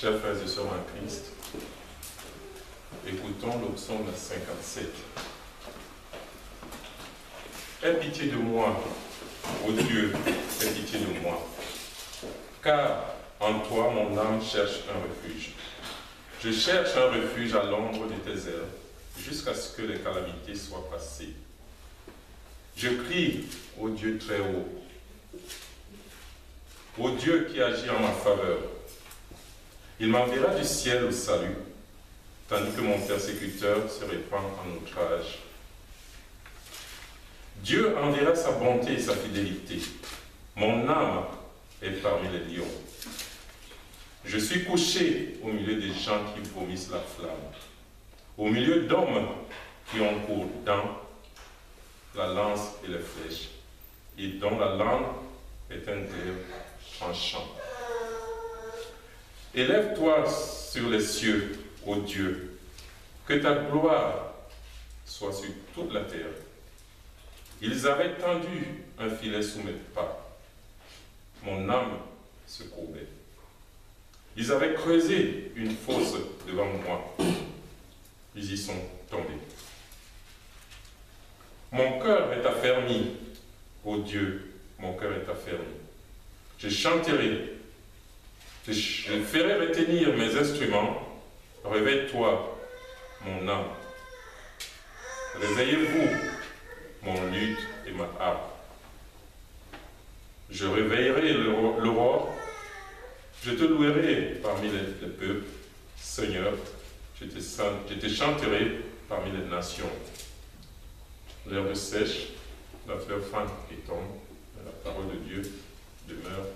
Chers frères et sœurs en Christ, écoutons le psaume 57. Aie pitié de moi, ô Dieu, aie pitié de moi. Car en toi mon âme cherche un refuge. Je cherche un refuge à l'ombre de tes ailes, jusqu'à ce que les calamités soient passées. Je crie au Dieu très haut, au Dieu qui agit en ma faveur. Il m'enverra du ciel au salut, tandis que mon persécuteur se répand en outrage. Dieu enverra sa bonté et sa fidélité. Mon âme est parmi les lions. Je suis couché au milieu des gens qui vomissent la flamme, au milieu d'hommes qui ont pour dents la lance et les flèches, et dont la langue est un glaive tranchant. Élève-toi sur les cieux, ô Dieu, que ta gloire soit sur toute la terre. Ils avaient tendu un filet sous mes pas. Mon âme se courbait. Ils avaient creusé une fosse devant moi. Ils y sont tombés. Mon cœur est affermi, ô Dieu, mon cœur est affermi. Je chanterai, je ferai retenir mes instruments. Réveille-toi, mon âme. Réveillez-vous, mon luth et ma harpe. Je réveillerai l'aurore, je te louerai parmi les, les peuples, Seigneur, je te, chanterai parmi les nations. L'herbe sèche, la fleur fane et tombe, la parole de Dieu demeure